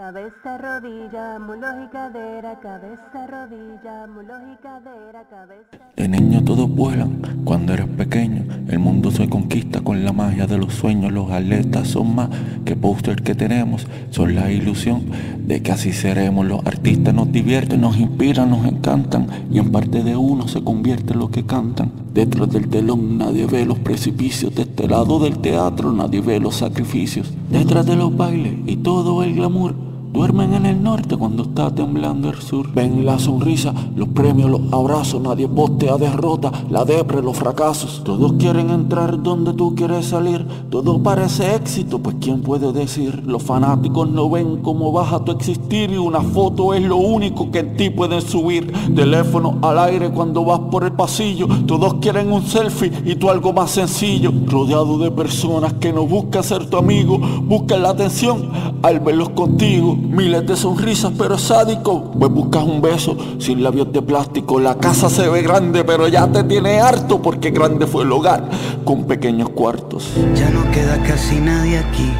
Cabeza, rodilla, mulo y cadera, cabeza, rodilla, mulo y cadera, cabeza. De niño todos vuelan, cuando eres pequeño, el mundo se conquista con la magia de los sueños, los atletas son más que póster que tenemos, son la ilusión de que así seremos, los artistas nos divierten, nos inspiran, nos encantan, y en parte de uno se convierte lo que cantan. Detrás del telón nadie ve los precipicios, de este lado del teatro nadie ve los sacrificios, detrás de los bailes y todo el glamour. Duermen en el norte cuando está temblando el sur. Ven la sonrisa, los premios, los abrazos. Nadie postea derrota, la depre, los fracasos. Todos quieren entrar donde tú quieres salir. Todo parece éxito, pues quién puede decir. Los fanáticos no ven cómo baja tu existir y una foto es lo único que en ti pueden subir. Teléfono al aire cuando vas por el pasillo. Todos quieren un selfie y tú algo más sencillo. Rodeado de personas que no buscan ser tu amigo, buscan la atención al verlos contigo. Miles de sonrisas, pero sádico. Pues buscas un beso sin labios de plástico. La casa se ve grande, pero ya te tiene harto porque grande fue el hogar con pequeños cuartos. Ya no queda casi nadie aquí.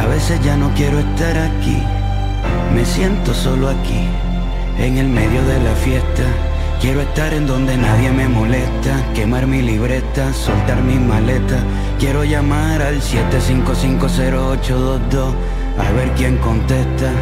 A veces ya no quiero estar aquí. Me siento solo aquí, en el medio de la fiesta. Quiero estar en donde nadie me molesta, quemar mi libreta, soltar mis maletas. Quiero llamar al 7550822 a ver quién contesta.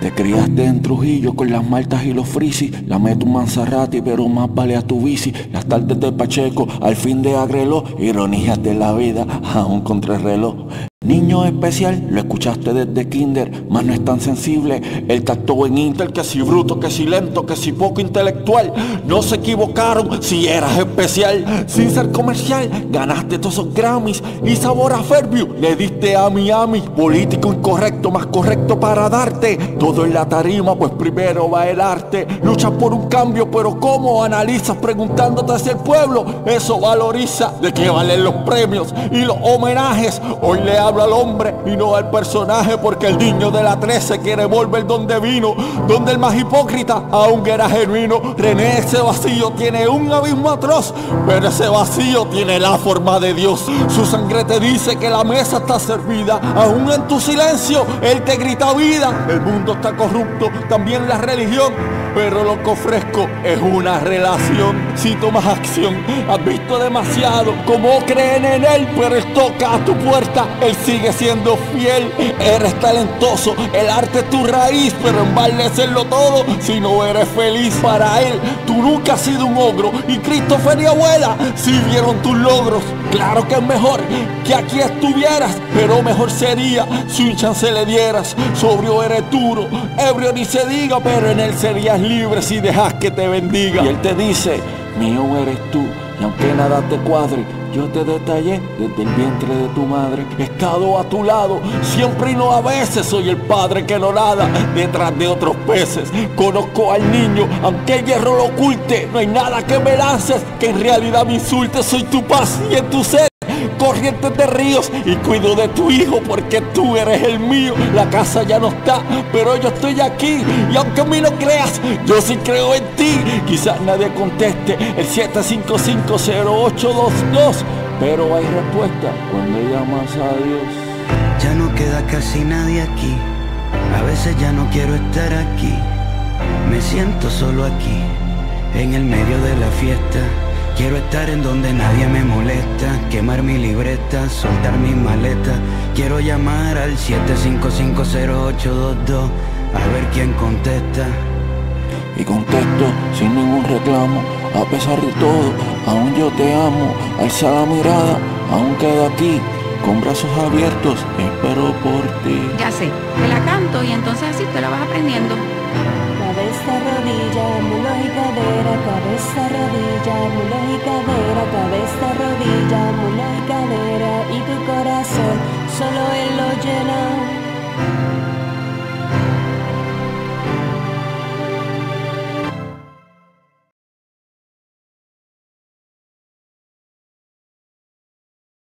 Te criaste en Trujillo con las maltas y los frisis. La meto un Manzarrati pero más vale a tu bici. Las tardes de Pacheco al fin de agrelo Ironías de la vida aún contra el reloj Niño especial, lo escuchaste desde kinder, más no es tan sensible. El tacto en Intel, que si bruto, que si lento, que si poco intelectual. No se equivocaron si eras especial. Sin ser comercial, ganaste todos esos Grammys. Y sabor a Fairview, le diste a Miami. Político incorrecto, más correcto para darte. Todo en la tarima, pues primero va el arte. Luchas por un cambio, pero ¿cómo analizas? Preguntándote hacia el pueblo, eso valoriza. ¿De qué valen los premios y los homenajes? Hoy le hablo al hombre y no al personaje porque el niño de la 13 quiere volver donde vino, donde el más hipócrita aún era genuino. René ese vacío tiene un abismo atroz, pero ese vacío tiene la forma de Dios. Su sangre te dice que la mesa está servida, aún en tu silencio él te grita vida. El mundo está corrupto, también la religión, pero lo que ofrezco es una relación. Si tomas acción, has visto demasiado, como creen en él, pero él toca a tu puerta, él sigue siendo fiel. Eres talentoso, el arte es tu raíz, pero en balde hacerlo todo si no eres feliz para él. Tú nunca has sido un ogro y Christopher y abuela si vieron tus logros. Claro que es mejor que aquí estuvieras, pero mejor sería si un chance le dieras. Sobrio eres duro, ebrio ni se diga, pero en él serías libre si dejas que te bendiga. Y él te dice, mío eres tú, y aunque nada te cuadre, yo te detallé desde el vientre de tu madre. He estado a tu lado, siempre y no a veces. Soy el padre que no nada detrás de otros peces. Conozco al niño, aunque el hierro lo oculte. No hay nada que me lances que en realidad me insulte. Soy tu paz y en tu ser corrientes de ríos y cuido de tu hijo porque tú eres el mío. La casa ya no está, pero yo estoy aquí y aunque a mí no creas, yo sí creo en ti. Quizás nadie conteste el 7550822, pero hay respuesta cuando llamas a Dios. Ya no queda casi nadie aquí. A veces ya no quiero estar aquí. Me siento solo aquí, en el medio de la fiesta. Quiero estar en donde nadie me molesta, quemar mi libreta, soltar mis maletas. Quiero llamar al 7550822 a ver quién contesta. Y contesto sin ningún reclamo, a pesar de todo, aún yo te amo. Alza la mirada, aún quedo aquí, con brazos abiertos, espero por ti. Ya sé, y entonces así te la vas aprendiendo. Cabeza, rodilla, mulo y cadera, cabeza, rodilla, mulo y cadera, cabeza, rodilla, mulo y cadera, y tu corazón solo llena.